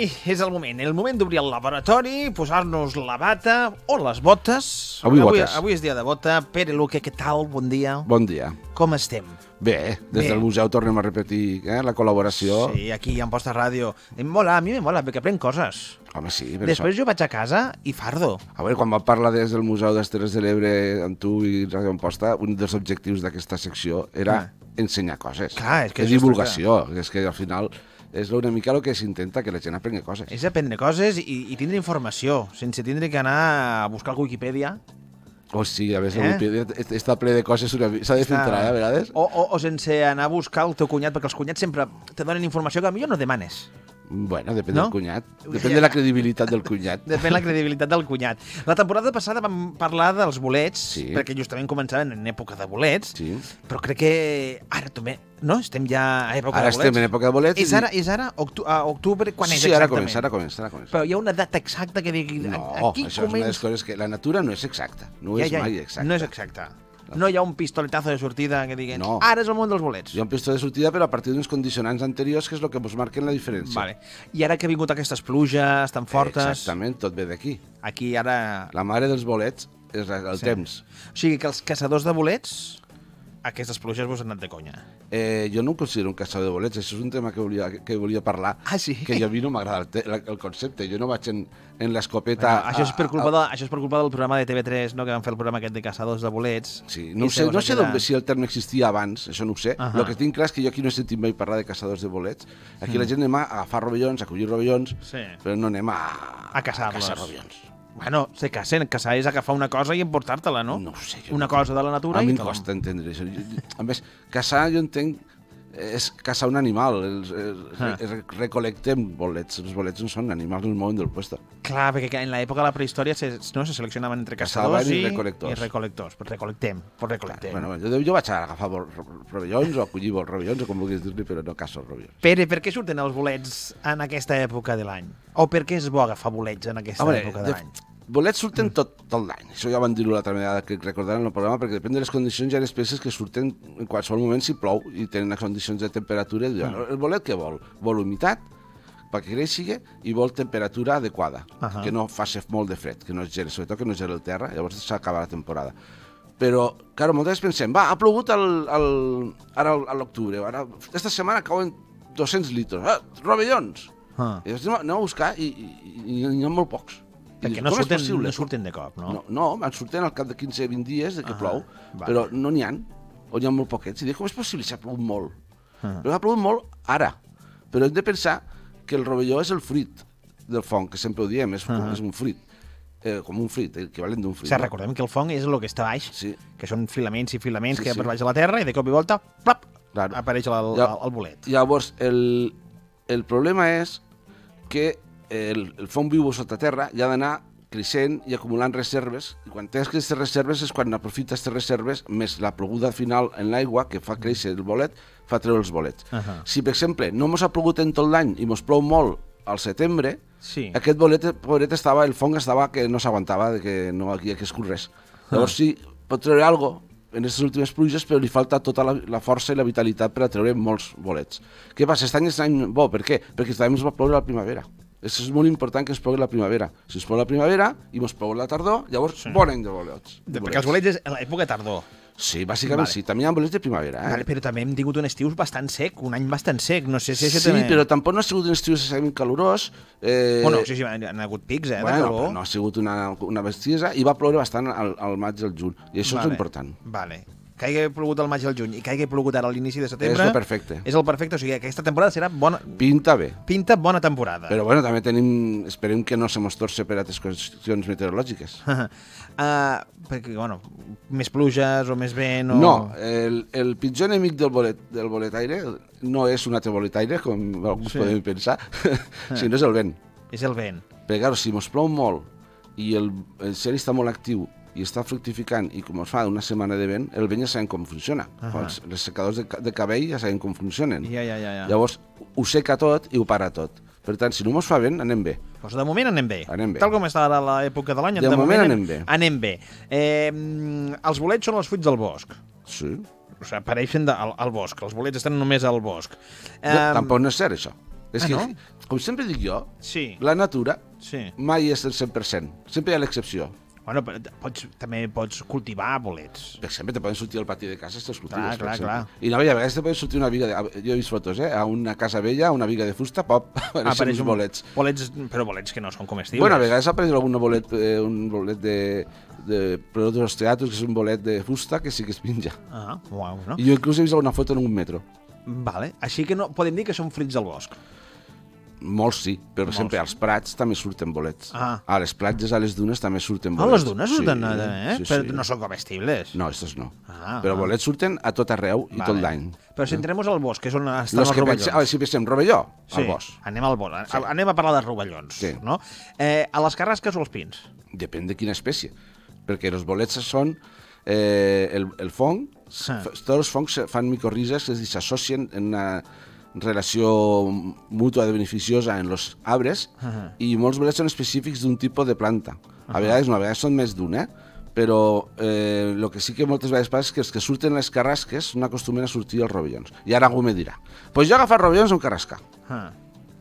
és el moment. El moment d'obrir el laboratori, posar-nos la bata o les botes. Avui avui, botes. avui és dia de bota. Pere Luque, què tal? Bon dia. Bon dia. Com estem? Bé, des Bé. del museu tornem a repetir eh, la col·laboració. Sí, aquí a Amposta Ràdio. Em mola, a mi me mola, perquè aprenc coses. Home, sí, però Després això... jo vaig a casa i fardo. A veure, quan va parlar des del Museu de les Terres de l'Ebre amb tu i Ràdio Amposta, un dels objectius d'aquesta secció era ensenyar coses. Clar, és que és divulgació, és que al final és una mica el que s'intenta, que la gent aprengui coses. És aprendre coses i, i tindre informació, sense tindre que anar a buscar al Wikipedia. Oh, sí, a més, Eh? Wikipedia est- està ple de coses, s'ha de filtrar, eh, a vegades. O, o, o sense anar a buscar el teu cunyat, perquè els cunyats sempre te donen informació que millor no demanes. Bueno, depèn No? del cunyat. Depèn de la credibilitat del cunyat. Depèn la credibilitat del cunyat. La temporada passada vam parlar dels bolets, Sí. perquè justament començaven en època de bolets, Sí. però crec que ara també, no? Estem ja a època Ara de bolets. estem en època de bolets. És ara, és ara octu a octubre, quan és sí, ara exactament? comença, ara comença, ara comença. Però hi ha una data exacta que digui... No, aquí això és una de les comença... coses que la natura no és exacta, no Ja, és ja, mai exacta. No és exacta. No hi ha un pistoletazo de sortida que digui No. ara és el món dels bolets. Hi ha un pistó de sortida, però a partir d'uns condicionants anteriors, que és el que ens marquen la diferència. Vale. I ara que ha vingut aquestes pluges tan fortes, Exactament, tot ve d'aquí. aquí ara... La mare dels bolets és el Sí. temps. O sigui que els caçadors de bolets, aquestes pluges vos han anat de conya. Eh, jo no em considero un caçador de bolets, això és un tema que volia, que volia parlar. Ah, sí? Que jo a mi no m'agrada el, el concepte. Jo no vaig en, en l'escopeta... Bueno, això, és per a- culpa a- de, això és per culpa del programa de TV3, no, que van fer el programa aquest de caçadors de bolets. Sí, no, sé, no sé quedar- si el terme existia abans, això no ho sé. Ahà. El que tinc clar és que jo aquí no he sentit mai parlar de caçadors de bolets. Aquí Mm. la gent anem a agafar rovellons, a collir rovellons, Sí. però no anem a, A caçar-los. caçar rovellons. Bueno, se cacen, caçar és agafar una cosa i emportar-te-la, no? No ho sé. Jo Una no- cosa de la natura A mi em costa entendre això. A més, caçar, jo entenc, és caçar un animal. Els, els, Ah. re, recolectem bolets. Els bolets no són animals, no es mouen del puesto. Clar, perquè en l'època de la prehistòria se, no, se seleccionaven entre Caçaven caçadors i i, recolectors. I recolectors. Pues recolectem, pues recolectem. Bueno, jo, jo vaig a agafar rovellons o collir rovellons o com vulguis dir-li, però no caço rovellons. Pere, per què surten els bolets en aquesta època de l'any? O per què és bo agafar bolets en aquesta veure, època de- l'any? Bolets surten tot, tot l'any. Això ja van dir-ho l'altra vegada que recordaran el programa, perquè depèn de les condicions hi ha espècies que surten en qualsevol moment si plou i tenen les condicions de temperatura. Diuen, Mm. el bolet què vol? Vol humitat perquè creixi i vol temperatura adequada, Ahà. que no faci molt de fred, que no es geri, sobretot que no es geri el terra, llavors s'acaba la temporada. Però, clar, moltes vegades pensem, va, ha plogut el, el, ara al- a l'octubre, ara, aquesta setmana cauen 200 litres, ah, rovellons! Ah. I llavors anem a buscar i, i, i, i n'hi ha molt pocs. Perquè no surten, possible? no surten de cop, no? No, no, van sortint al cap de 15-20 dies de que Ah, plou, vale. però no n'hi ha, o n'hi ha molt poquets. I dic, com és possible si ha plogut molt? Ah. Però ha plogut molt ara. Però hem de pensar que el rovelló és el fruit del fong, que sempre ho diem, és, Ah. és un fruit. Eh, com un fruit, equivalent d'un O fruit. sigui, recordem que el fong és el que està baix, Sí. que són filaments i filaments Sí, que hi ha per baix de la terra i de cop i volta, plop, Claro. apareix el, el, el bolet. Llavors, el, el problema és que el, el fong viu sota terra i ha d'anar creixent i acumulant reserves, i quan tens aquestes reserves és quan aprofites aquestes reserves, més la ploguda final en l'aigua, que fa créixer el bolet, fa treure els bolets. Ahà. Si, per exemple, no mos ha plogut en tot l'any i mos plou molt al setembre, Sí. aquest bolet, pobret, estava, el fong estava que no s'aguantava, de que no havia que escurrés. Llavors sí, pot treure algo en aquestes últimes pluges, però li falta tota la, la força i la vitalitat per a treure molts bolets. Què passa? Aquest any és un any bo, per què? Perquè any ens va ploure la primavera. Això és molt important que ens plogui la primavera. Si ens plou la primavera i ens plou la tardor, llavors sí. bon any de bolets. De, perquè els bolets és l'època tardor. Sí, bàsicament Vale. sí. També hi ha bolets de primavera. Eh? Vale, però també hem tingut un estiu bastant sec, un any bastant sec. No sé si això sí, també... però tampoc no ha sigut un estiu excessivament calorós. Eh, Bueno, sí, sí, han, hagut pics, eh, de Bueno, calor. però no ha sigut una, una bestiesa i va ploure bastant al, al maig i al juny. I això vale. és important. Vale. Que hagi plogut al maig i al juny i que hagi plogut ara a l'inici de setembre... És el perfecte. És el perfecte, o sigui, aquesta temporada serà bona... Pinta bé. Pinta bona temporada. Però bueno, també tenim... Esperem que no se mos torce per altres qüestions meteorològiques. uh, perquè, bueno, més pluges o més vent o... No, el, el pitjor enemic del, bolet, del boletaire no és un altre boletaire, com alguns Sí. podem pensar, sinó és el vent. És el vent. Perquè, clar, si mos plou molt i el, el cel està molt actiu i està fructificant i com es fa una setmana de vent, el vent ja sabem com funciona. Ahà. Els, els secadors de, de cabell ja sabem com funcionen. Ja, ja, ja. ja. Llavors, ho seca tot i ho para tot. Per tant, si no mos fa vent, anem bé. Doncs de moment anem bé. Anem bé. Tal com està ara l'època de l'any, De moment anem bé. Anem bé. Eh, els bolets són els fruits del bosc. Sí. O sigui, apareixen de, al, al bosc. Els bolets estan només al bosc. Eh, Tampoc no és cert, això. És Ah, que, no? com sempre dic jo, Sí, la natura sí. mai és el 100%. Sempre hi ha l'excepció. Bueno, però pots, també pots cultivar bolets. Per exemple, te poden sortir al pati de casa estos cultius. Clar, clar, exemple. clar. I no, a vegades te poden sortir una viga de... Jo he vist fotos, eh? A una casa vella, una viga de fusta, pop, apareixen Apareix uns bolets. Bolets, però bolets que no són comestibles. Bueno, a vegades apareix algun bolet, eh, un bolet de, de productes dels teatres, que és un bolet de fusta que sí que es pinja. Ah, uau, no? I jo inclús he vist alguna foto en un metro. Vale, així que no, podem dir que són fruits del bosc. Molts sí, però Molts sempre sí. als prats també surten bolets. Ah. A les platges, a les dunes també surten Ah, bolets. les dunes surten, eh? sí, però sí. no són comestibles. No, estos no. Ah, però ah. bolets surten a tot arreu i tot Vale. l'any. Però si entrem al bosc, que és on estan Los els que rovellons. ah, si pensem rovelló, sí, al bosc. anem al bosc. Sí. Anem a parlar de rovellons, Sí. no? Eh, a les carrasques o als pins? Depèn de quina espècie. Perquè els bolets són eh, el, el fong, Ah. f- tots els fongs fan micorrizes que s'associen en una relació mútua de beneficiosa en els arbres Ah. i molts bolets són específics d'un tipus de planta. A vegades no, a vegades són més d'un, eh? però eh, el que sí que moltes vegades passa és que els que surten les carrasques no acostumen a sortir els rovellons. I ara algú me dirà, doncs pues jo he agafat rovellons amb carrasca Ah.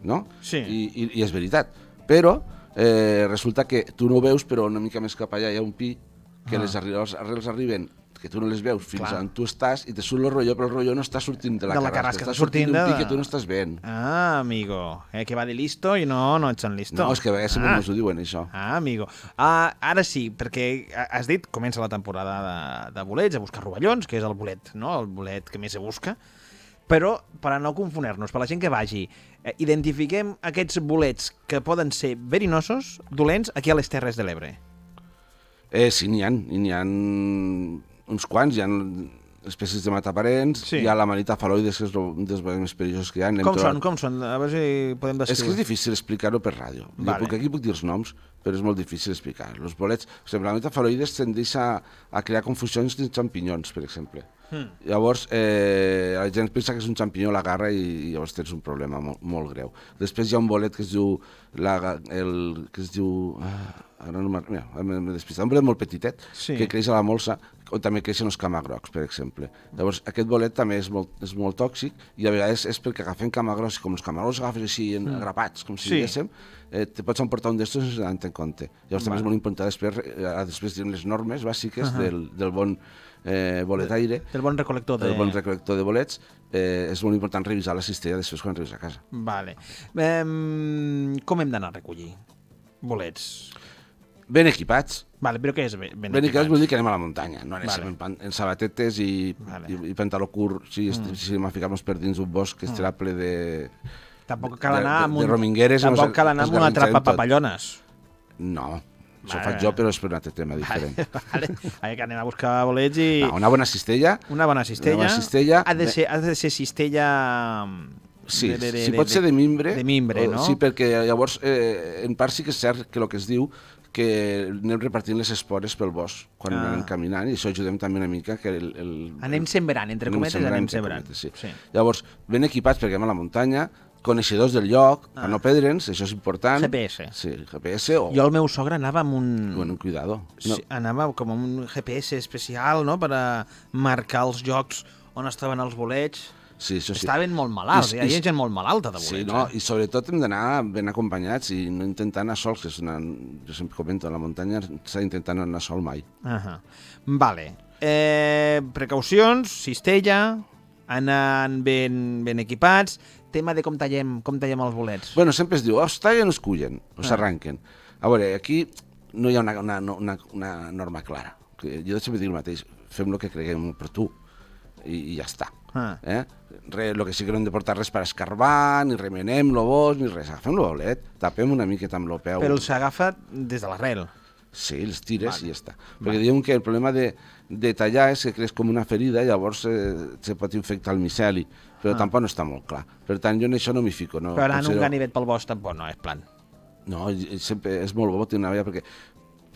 no? Sí. I, i, i és veritat. Però eh, resulta que tu no ho veus, però una mica més cap allà hi ha un pi que Ah. les arrels, arrels arriben que tu no les veus fins Clar. on tu estàs i te surt el rotllo, però el rotllo no està sortint de la, De la carrasca, carrasca, està sortint d'un de- pi que tu no estàs veient. Ah, amigo. Eh, que va de listo i no, no ets en listo. No, és que a vegades sempre ah. ens ho diuen, això. Ah, amigo. Ah, ara sí, perquè has dit, comença la temporada de, de bolets, a buscar rovellons, que és el bolet, no? el bolet que més se busca, però per a no confonar-nos, per la gent que vagi, eh, identifiquem aquests bolets que poden ser verinosos, dolents, aquí a les Terres de l'Ebre. Eh, sí, n'hi ha, n'hi ha uns quants, hi ha espècies de mataparents, Sí. hi ha la manita faloides, que és un dels més perillosos que hi ha. Com trobat- són, com són? A veure si podem És que descriure. és difícil explicar-ho per ràdio. Vale. Perquè aquí puc dir els noms, però és molt difícil explicar. Els bolets, per exemple, la metafaloides tendeix a, a crear confusions dins xampinyons, per exemple. Hmm. Llavors, eh, la gent pensa que és un xampinyó, l'agarra i, i llavors tens un problema molt, molt greu. Després hi ha un bolet que es diu, la, el, que es diu ah, ara no m'he despistat, un bolet molt petitet, Sí. que creix a la molsa, on també creixen els camagrocs, per exemple. Llavors, aquest bolet també és molt, és molt tòxic i a vegades és perquè agafen camagrocs, i com els camagrocs agafes així en, agrapats, com si Sí. diguéssim, eh, te pots emportar un d'estos sense anar en compte. Llavors també és molt important després, eh, després dir les normes bàsiques del, del bon eh, boletaire, El bon recol·lector de... del bon recol·lector de bolets, eh, és molt important revisar la cistella després quan arribes a casa. Vale. Em, com hem d'anar a recollir? Bolets. Ben equipats. Vale, però què és ben, ben, Ben equipats vol dir que anem a la muntanya, no anem Vale. vale. en, en sabatetes i, Vale. i, i pantaló curt, si, mm. si anem a ficar-nos per dins un bosc que estarà ple de... Tampoc cal de- anar de- amb de un... romingueres i Tampoc cal anar amb una trapa papallones. No, això Vale. ho faig jo, però és per un altre tema diferent. vale. Ai, que anem a buscar bolets i... No, una bona cistella, Una bona cistella. Una bona cistella. Ha de ser, ha de ser cistella... sí, si pot ser de mimbre. De mimbre, o- no? Sí, perquè llavors, eh, en part sí que és cert que el que es diu que anem repartint les espores pel bosc quan Ah. anem caminant i això ajudem també una mica que el... el Anem sembrant, entre cometes, anem sembrant. cometes, sí. Sí. Llavors, ben equipats perquè anem a la muntanya, coneixedors del lloc, Ah. a no perdre'ns, això és important. GPS. Sí, GPS o... Jo el meu sogre anava amb un... Bueno, cuidado. No, Sí, anava com amb un GPS especial, no?, per a marcar els llocs on es troben els bolets. Sí, això sí. Estaven molt malalts, I- hi ha i- gent molt malalta de Sí, bolets. no, eh? i sobretot hem d'anar ben acompanyats i no intentar anar sols, que és una... jo sempre comento, a la muntanya s'ha d'intentar no anar sol mai. Uh -huh. Vale. Eh, precaucions, cistella, anant ben, ben equipats, tema de com tallem, com tallem els bolets. Bueno, sempre es diu, o es tallen o es cullen, o Ah. s'arranquen. A veure, aquí no hi ha una, una, una, una norma clara. Jo sempre dic el mateix, fem el que creguem per tu i, i ja està. Ah. Eh? Re, lo que sí que no hem de portar res per escarbar, ni remenem lo bos, ni res. Agafem lo bolet, tapem una miqueta amb lo peu. Però s'agafa des de l'arrel. Sí, els tires vale. i ja està. Perquè diuen que el problema de, de tallar és que creix com una ferida i llavors eh, se pot infectar el miceli, però ah. tampoc no està molt clar. Per tant, jo en això no m'hi fico. No, Però anar un ganivet pel bosc tampoc no és plan. No, sempre és molt bo tenir una vella perquè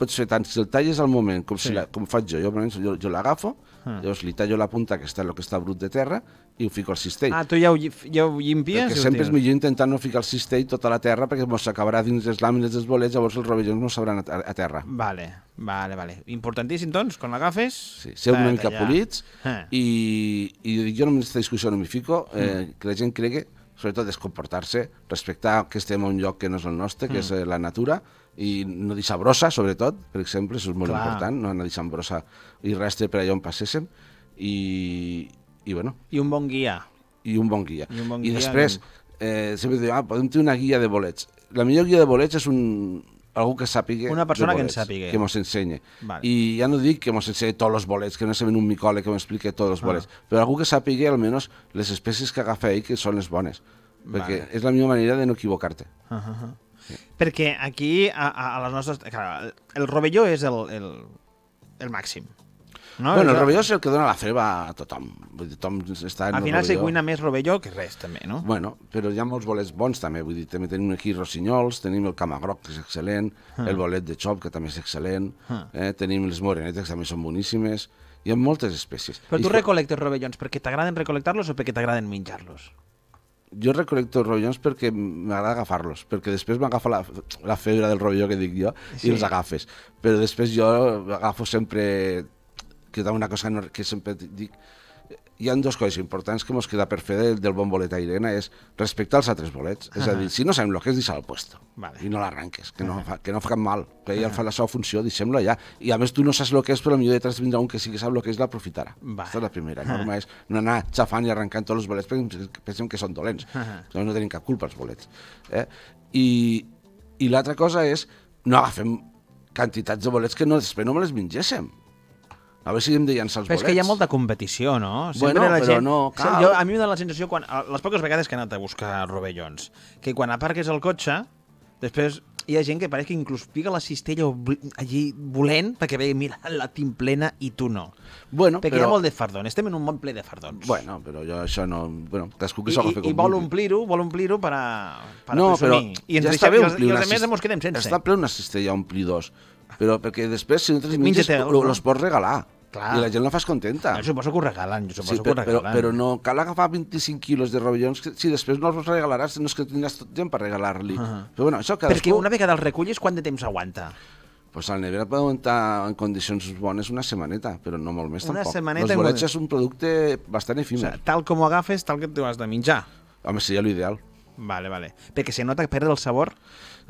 pots fer tant si el talles al moment com, Sí. si la, com faig jo, jo, jo, jo l'agafo, Ah. llavors li tallo la punta que està el que està brut de terra i ho fico al cistell. Ah, tu ja ho, ja ho llimpies? perquè sempre és millor intentar no ficar el cistell tota la terra perquè mos s'acabarà dins les làmines dels bolets, llavors els rovellons no sabran a, a terra. Vale, vale, vale. Importantíssim, doncs, quan l'agafes... Sí, ser una mica tallar. polits Ah. i, i jo no en aquesta discussió no m'hi fico, eh, que la gent cregui sobretot és comportar-se, respectar que estem a un lloc que no és el nostre, que mm. és eh, la natura, i no deixar brossa, sobretot, per exemple, això és molt Clar. important, no anar deixant brossa i rastre per allà on passéssim, i, i bueno, I un bon guia. i un bon guia. I un bon I guia, després, eh, sempre diu, ah, podem tenir una guia de bolets. La millor guia de bolets és un, algú que sàpiga Una persona de que ens bolets, sàpiga. Que mos ensenye. Vale. I ja no dic que mos ensenye tots els bolets, que no ven un micòleg que m'expliqui tots els Ah. bolets, però algú que sàpiga almenys les espècies que agafa ell que són les bones. Perquè Vale. és la millor manera de no equivocar-te. Uh -huh. Perquè aquí, a, a, a les nostres... Clar, el rovelló és el, el, el màxim. No? bueno, el rovelló és el que dona la feba a tothom. Vull dir, tothom està en Al final se cuina més rovelló que res, també, no? Bueno, però hi ha molts bolets bons també, vull dir, també tenim aquí rossinyols, tenim el camagroc, que és excel·lent, el bolet de xop, que també és excel·lent, Ah. eh, tenim les morenetes, que també són boníssimes, hi ha moltes espècies. Però tu I recolectes rovellons perquè t'agraden recolectar-los o perquè t'agraden menjar-los? Jo recolecto rovellons perquè m'agrada agafar-los, perquè després m'agafa la, la febre del rovelló que dic jo Sí. i els agafes. Però després jo agafo sempre, que és una cosa que no- sempre dic, hi ha dues coses importants que mos queda per fer del, del bon bolet a Irene, és respectar els altres bolets. És a dir, si no sabem el que és, deixar al puesto. Vale. I no l'arranques, que, no fa, que no fa cap mal. Que ella fa la seva funció, deixem-lo allà. I a més tu no saps el que és, però millor detrás vindrà un que sí que sap el que és, l'aprofitarà. Vale. Aquesta és la primera norma, és no anar xafant i arrencant tots els bolets perquè pensem que són dolents. Llavors no tenim cap culpa els bolets. Eh? I, i l'altra cosa és no agafem quantitats de bolets que no, després no me les mengéssim. A veure si hem de llançar els Però és bolets. que hi ha molta competició, no? Bueno, la però gent... no cal. Jo, a mi em dóna la sensació, quan, a les poques vegades que he anat a buscar rovellons, que quan aparques el cotxe, després hi ha gent que pareix que inclús pica la cistella allí volent perquè veia, mira, la tinc plena i tu no. Bueno, perquè però... hi ha molt de fardons, estem en un món ple de fardons. Bueno, però jo això no... Bueno, cadascú que I, s'ho i, agafi i com vol vulgui. omplir-ho, vol omplir-ho per a, per a no, però presumir. I ens ja està bé i els, omplir i una els altres cist- ens quedem sense. Està ple una Però perquè després, si no lo- no? los pots regalar. Clar. I la gent la fas contenta. Jo suposo que ho regalen, jo suposo Sí, que ho però, però, regalen. però no cal agafar 25 quilos de rovellons que, si després no els regalaràs, no és que tindràs tot gent per regalar-li. Ahà. Però bueno, això cadascú... Perquè una vegada el recullis, quant de temps aguanta? Pues al nevera pot aguantar en condicions bones una setmaneta, però no molt més Una tampoc. setmaneta Els en- bolets és un producte bastant O efímer. sigui, tal com ho agafes, tal que t'ho has de menjar. Home, seria l'ideal. Vale, vale. Perquè se nota que perd el sabor.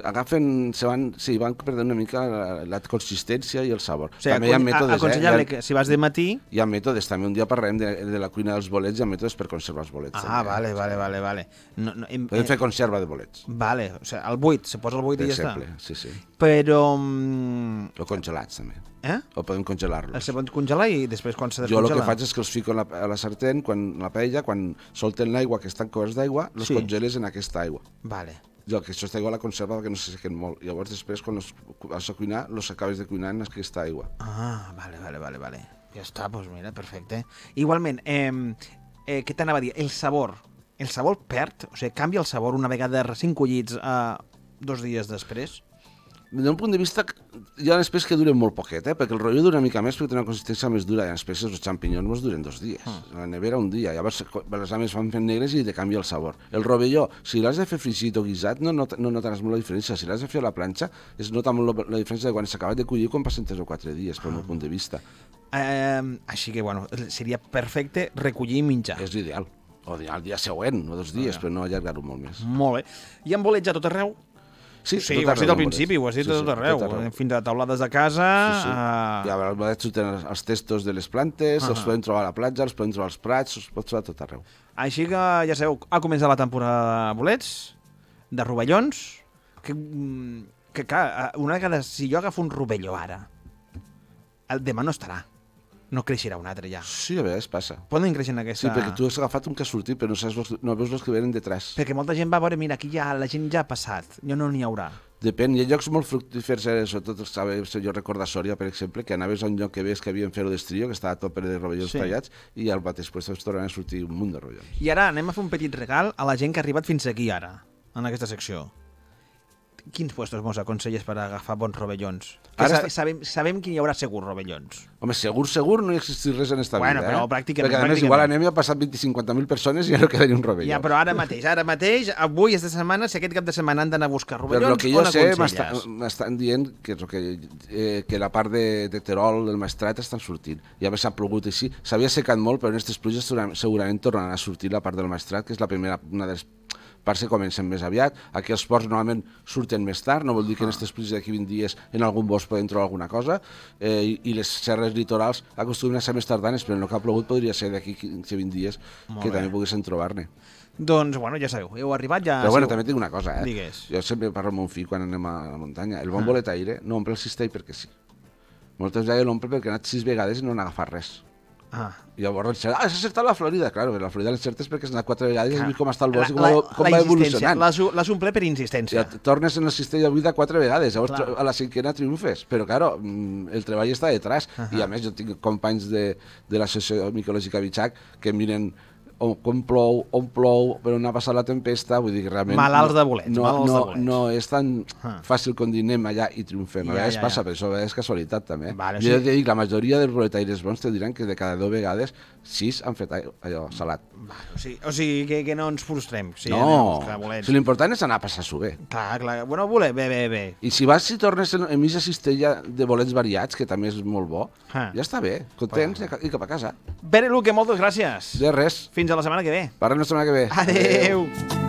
Agafen, se van, sí, van perdent una mica la, la consistència i el sabor. O sigui, també hi ha mètodes, aconsellable eh? Hi que si vas de matí... ha, hi ha mètodes, també un dia parlarem de, de la cuina dels bolets, hi ha mètodes per conservar els bolets. Ah, també. vale, vale, vale, vale. No, no, em, Podem eh, fer conserva de bolets, Vale, o sigui, el buit, se posa el buit per i ja exemple. està. Sí, sí. Però... mm, O congelats, també. Eh? O podem El congelar-los. se pot congelar i després quan se Jo el que faig és que els fico a la, a la sartén, quan, a la paella, quan solten l'aigua, que estan coberts d'aigua, els Sí. congeles en aquesta aigua. Vale. Jo, que aquesta aigua la conserva perquè no se sequen molt. Llavors després, quan els vas a cuinar, els acabes de cuinar en aquesta aigua. Ah, vale, vale, vale, vale. Ja està, doncs mira, perfecte. Igualment, eh, eh, què t'anava a dir? El sabor. El sabor perd? O sigui, canvia el sabor una vegada recent collits eh, dos dies després? D'un punt de vista, hi ha espècies que duren molt poquet, eh? perquè el rotllo dura una mica més perquè té una consistència més dura. Hi ha espècies, els xampinyons mos duren dos dies. Ah. A la nevera un dia. Llavors les ames fan fent negres i te canvia el sabor. El rovelló, si l'has de fer fregit o guisat, no, not, no notaràs molt la diferència. Si l'has de fer a la planxa, es nota molt la, la diferència de quan s'acaba de collir quan passen 3 o 4 dies, pel Ah. meu punt de vista. Eh, així que, bueno, seria perfecte recollir i menjar. És l'ideal. O el dia següent, o dos dies, però no allargar-ho molt més. Molt bé. Hi ha bolets a tot arreu? Sí, Sí, tot ho has dit al principi, ho has dit bolets. a tot arreu. arreu. Fins a taulades de casa... Sí, sí. eh, I a vegades surten els- testos de les plantes, Ah. els podem trobar a la platja, els podem trobar als prats, els pots trobar a tot arreu. Així que, ja sabeu, ha començat la temporada de bolets, de rovellons, que, mm, que clar, eh, una vegada, si jo agafo un rovelló ara, el demà no estarà. No creixerà un altre ja. Sí, a vegades passa. Poden créixer en Sí, aquesta... perquè tu has agafat un que ha sortit, però no, saps los, no veus els que venen detrás. Perquè molta gent va veure, mira, aquí ja la gent ja ha passat, ja no n'hi haurà. Depèn, hi ha llocs molt fructífers, eh, sobretot, sabe, jo recordo a Sòria, per exemple, que anaves a un lloc que veies que havien fer d'estrio, que estava tot ple de rovellons Sí. sí. tallats, i al mateix puesto es tornaven a sortir un munt de rovellons. I ara anem a fer un petit regal a la gent que ha arribat fins aquí ara, en aquesta secció. Quins puestos mos aconselles per agafar bons rovellons? Que Ara sabem, sabem que hi haurà segur rovellons. Home, segur, segur no hi existeix res en esta Bueno, vida, però eh? pràcticament, Perquè a més, igual anem i ha passat 25-50.000 persones i ja no queda ni un rovelló. Ja, però ara mateix, ara mateix, avui, esta setmana, si aquest cap de setmana han d'anar a buscar Però rovellons, el que jo sé, m'estan dient que, que, eh, que la part de, de Terol, del Maestrat, estan sortint. Ja més ha plogut així. S'havia secat molt, però en aquestes pluges segurament, segurament tornaran a sortir la part del Maestrat, que és la primera, una de les que comencen més aviat. Aquí els ports normalment surten més tard, no vol dir que en aquestes pluges d'aquí 20 dies en algun bosc podem trobar alguna cosa, eh, i, i les serres litorals acostumen a ser més tardanes, però en el que ha plogut podria ser d'aquí 15-20 dies Molt que bé. també poguessin trobar-ne. Doncs, bueno, ja sabeu, heu arribat ja... Però bueno, també tinc una cosa, eh? Digues. Jo sempre parlo amb mon fill quan anem a la muntanya. El bon Ah. bolet aire no omple el cistell perquè sí. Moltes vegades l'omple perquè ha anat sis vegades i no n'ha agafat res. Ah, I llavors l'encerta, ah, has estat a la Florida. Claro, la Florida l'encertes perquè has anat quatre vegades i has vist com està el bosc i com, va, com va insistència, evolucionant. l'has omplert per Ja insistència. t- tornes en el cistell a vida quatre vegades, llavors Clar. tro- a la cinquena triomfes. Però, claro, mm, el treball està detrás. I, a més, jo tinc companys de, de l'associació micològica Bitxac que miren on, com plou, on plou, per on ha passat la tempesta, vull dir que realment... Malalts no, de bolets, no, malalts no, de bolets. no és tan Ah. fàcil com dir anem allà i triomfem. A Ja, vegades ja, passa, ja. però això a és casualitat també. Vale, jo sí. et dic, la majoria dels boletaires bons te diran que de cada dues vegades, sis han fet allò, salat. Vale, o sigui, o sigui que, que no ens frustrem. No, a buscar bolets. si l'important és anar a passar-s'ho bé. Clar, clar. Bueno, bolet, bé, bé, bé. I si vas i tornes en, en mitja cistella de bolets variats, que també és molt bo, Ah. ja està bé, contents i cap a casa. Pere Luque, moltes gràcies. De res. Fins a la setmana que ve. Parlem la setmana que ve. Adeu.